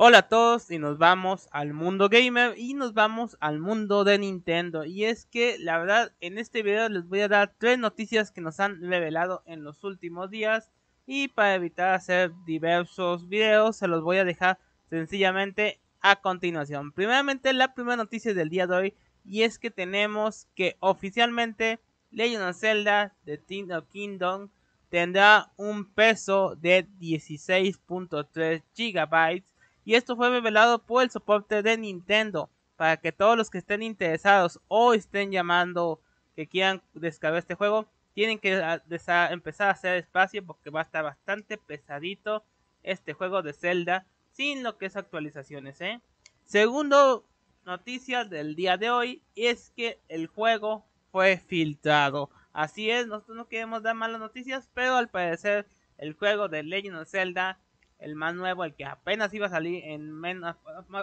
Hola a todos y nos vamos al mundo gamer y nos vamos al mundo de Nintendo. Y es que la verdad en este video les voy a dar tres noticias que nos han revelado en los últimos días. Y para evitar hacer diversos videos se los voy a dejar sencillamente a continuación. Primeramente la primera noticia del día de hoy y es que tenemos que oficialmente Legend of Zelda of Kingdom tendrá un peso de 16.3 GB y esto fue revelado por el soporte de Nintendo para que todos los que estén interesados o estén llamando que quieran descargar este juego tienen que empezar a hacer espacio porque va a estar bastante pesadito este juego de Zelda sin lo que es actualizaciones. ¿eh? Segundo noticia del día de hoy es que el juego fue filtrado. Así es, nosotros no queremos dar malas noticias, pero al parecer el juego de Legend of Zelda el más nuevo, el que apenas iba a salir en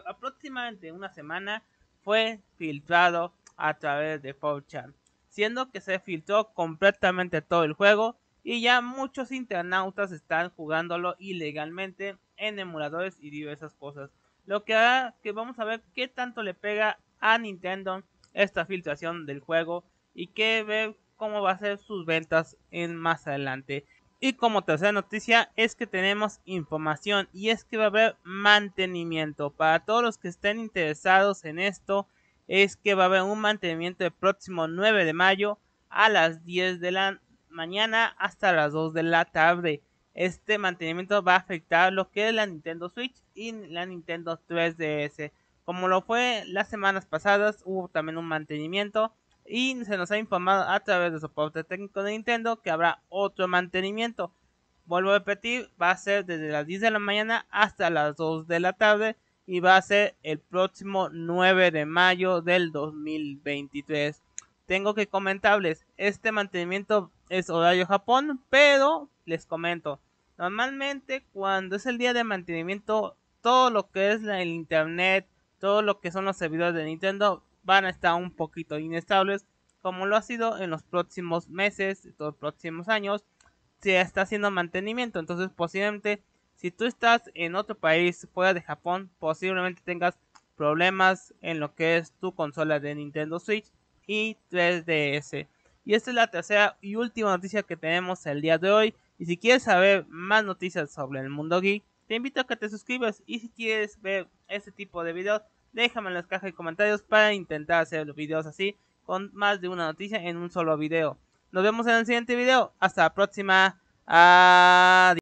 aproximadamente una semana, fue filtrado a través de 4chan, siendo que se filtró completamente todo el juego y ya muchos internautas están jugándolo ilegalmente en emuladores y diversas cosas. Lo que hará que vamos a ver qué tanto le pega a Nintendo esta filtración del juego y que ver cómo va a ser sus ventas en más adelante. Y como tercera noticia es que tenemos información y es que va a haber mantenimiento. Para todos los que estén interesados en esto, es que va a haber un mantenimiento el próximo 9 de mayo a las 10 de la mañana hasta las 2 de la tarde. Este mantenimiento va a afectar lo que es la Nintendo Switch y la Nintendo 3DS. Como lo fue las semanas pasadas, hubo también un mantenimiento y se nos ha informado a través del soporte técnico de Nintendo que habrá otro mantenimiento. Vuelvo a repetir, va a ser desde las 10 de la mañana hasta las 2 de la tarde y va a ser el próximo 9 de mayo del 2023. Tengo que comentarles, este mantenimiento es horario Japón, pero les comento, normalmente cuando es el día de mantenimiento, todo lo que es el internet, todo lo que son los servidores de Nintendo van a estar un poquito inestables, como lo ha sido en los próximos meses, los próximos años, se está haciendo mantenimiento. Entonces, posiblemente, si tú estás en otro país fuera de Japón, posiblemente tengas problemas en lo que es tu consola de Nintendo Switch y 3DS. Y esta es la tercera y última noticia que tenemos el día de hoy. Y si quieres saber más noticias sobre el mundo geek, te invito a que te suscribas. Y si quieres ver este tipo de videos, déjame en las cajas de comentarios para intentar hacer videos así con más de una noticia en un solo video. Nos vemos en el siguiente video. Hasta la próxima. Adiós.